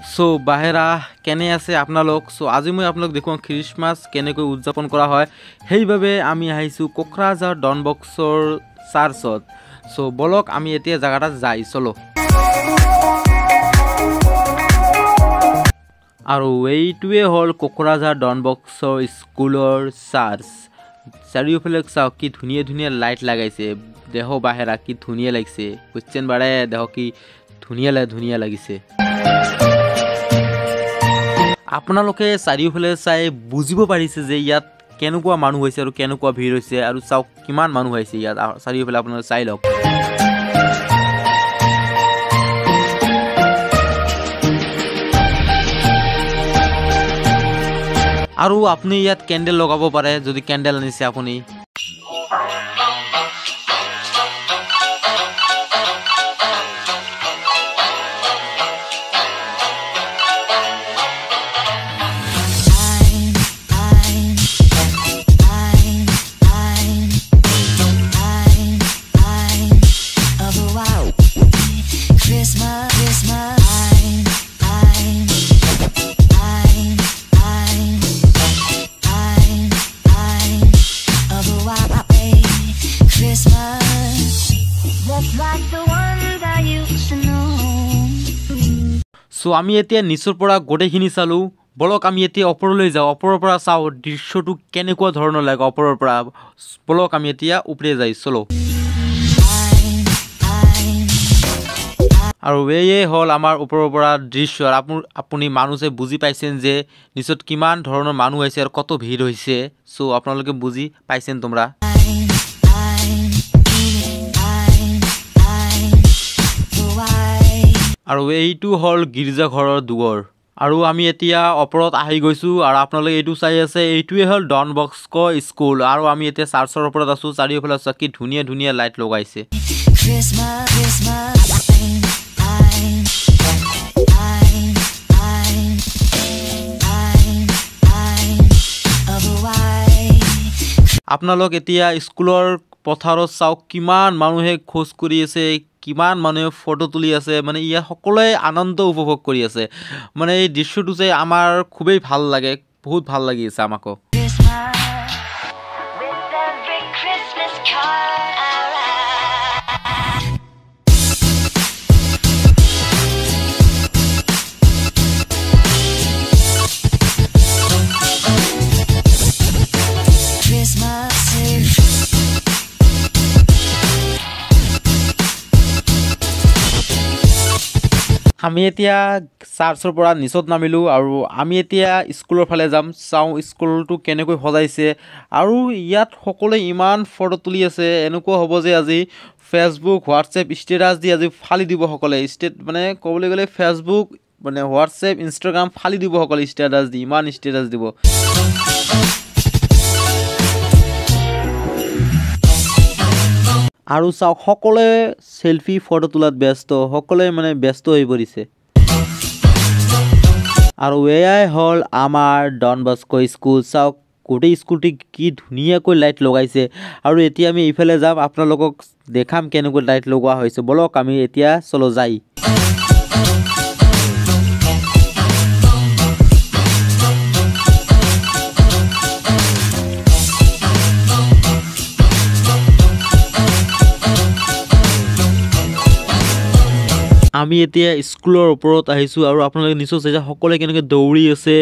চ' বাহেৰা কেনে আছে আপোনালোক? চ' আজি মই আপোনালোক দেখুৱাওঁ খ্ৰীষ্টমাছ কেনেকৈ উদযাপন কৰা হয়। সেইবাবে আমি আহিছোঁ কোকৰাঝাৰ ডন বক্সৰ চাৰ্চত। চ' বলক আমি এতিয়া এটাত যাই চলো। আৰু এইটোৱে হ'ল কোকৰাঝাৰ ডন বক্সৰ স্কুলৰ চাৰ্চ। চাৰিওফালে চাওক কি ধুনীয়া ধুনীয়া লাইট লগাইছে। দেহ বাহেৰা কি ধুনীয়া লাগিছে। কুৱেশ্যন বাৰে দেহ কি ধুনীয়া ধুনীয়া লাগিছে। আপোনালোকে চাৰিওফালে চাই বুজিব পাৰিছে যে ইয়াত কেনেকুৱা মানুহ হৈছে আৰু কেনেকুৱা ভিৰ হৈছে আৰু চাওক কিমান মানুহ আহিছে ইয়াত। চাৰিওফালে আপোনালোকে চাই লওক। আৰু আপুনি ইয়াত কেণ্ডেল লগাব পাৰে যদি কেণ্ডেল আনিছে আপুনি। চ' আমি এতিয়া নিচৰ পৰা গোটেইখিনি চালোঁ। বলক আমি এতিয়া ওপৰলৈ যাওঁ। ওপৰৰ পৰা চাওঁ, দৃশ্যটো কেনেকুৱা ধৰণৰ লাগে ওপৰৰ পৰা। বলক আমি এতিয়া ওপৰে যাই, চলো। আৰু এয়ে হ'ল আমাৰ ওপৰৰ পৰা দৃশ্য আৰু আপোন মানুহে বুজি পাইছেন যে নিচত কিমান ধৰণৰ মানুহ আহিছে আৰু কত ভিৰ হৈছে। চ' আপোনালোকে বুজি পাইছেন তোমৰা। আৰু এইটো হ'ল গীৰ্জাঘৰৰ দুৱাৰ। আৰু আমি এতিয়া ওপৰত আহি গৈছোঁ আৰু আপোনালোকে এইটো চাই আছে এইটোৱে হ'ল ডন বক্সক স্কুল আৰু আমি এতিয়া চাৰ্চৰ ওপৰত আছোঁ চাৰিওফালে চাকি ধুনীয়া ধুনীয়া লাইট লগাইছে। আপোনালোক এতিয়া স্কুলৰ পথাৰত চাওক কিমান মানুহে খোজ কৰি আছে কিমান মানুহে ফটো তুলি আছে মানে ইয়াত সকলোৱে আনন্দ উপভোগ কৰি আছে। মানে এই দৃশ্যটো যে আমাৰ খুবেই ভাল লাগে বহুত ভাল লাগি আছে আমাকো আমি এতিয়া চাৰ্চৰ পৰা নিচত নামিলোঁ আৰু আমি এতিয়া স্কুলৰ ফালে যাম। চাওঁ স্কুলটো কেনেকৈ সজাইছে আৰু ইয়াত সকলোৱে ইমান ফটো তুলি আছে। এনেকুৱা হ'ব যে আজি ফেচবুক হোৱাটছএপ ষ্টেটাছ দি আজি ফালি দিব সকলোৱে ষ্টেট মানে ক'বলৈ গ'লে ফেচবুক মানে হোৱাটছএপ ইনষ্টাগ্ৰাম ফালি দিব সকলোৱে ষ্টেটাছ দি ইমান ষ্টেটাছ দিব। আৰু চাওক সকলোৱে চেলফি ফটো তোলাত ব্যস্ত সকলোৱে মানে ব্যস্ত হৈ পৰিছে। আৰু এয়াই হ'ল আমাৰ ডন বস্কো স্কুল চাওক গোটেই স্কুলটি কি ধুনীয়াকৈ লাইট লগাইছে। আৰু এতিয়া আমি এইফালে যাম আপোনালোকক দেখাম কেনেকৈ লাইট লগোৱা হৈছে। বলক আমি এতিয়া চলো যাই। আমি এতিয়া স্কুলৰ ওপৰত আহিছোঁ আৰু আপোনালোকে নিশ্চয় চাইছে সকলোৱে কেনেকৈ দৌৰি আছে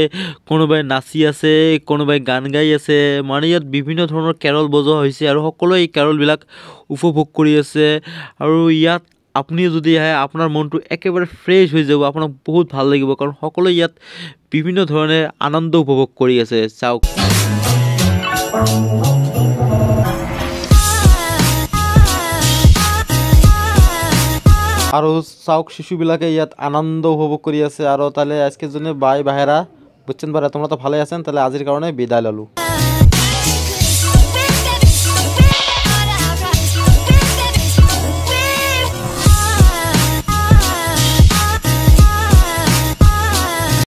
কোনোবাই নাচি আছে কোনোবাই গান গাই আছে মানে ইয়াত বিভিন্ন ধৰণৰ কেৰল বজোৱা হৈছে আৰু সকলোৱে এই কেৰলবিলাক উপভোগ কৰি আছে। আৰু ইয়াত আপুনি যদি আহে আপোনাৰ মনটো একেবাৰে ফ্ৰেছ হৈ যাব আপোনাক বহুত ভাল লাগিব কাৰণ সকলোৱে ইয়াত বিভিন্ন ধৰণে আনন্দ উপভোগ কৰি আছে। চাওক। আৰু চাওক শিশুবিলাকে ইয়াত আনন্দ উপভোগ কৰি আছে। আৰু তাহলে আজকের জন্য বাই বাহেরা বুঝছেন পারে তোমরা তো ভালোই আছেন তাহলে আজির কারণে বিদায় ললো।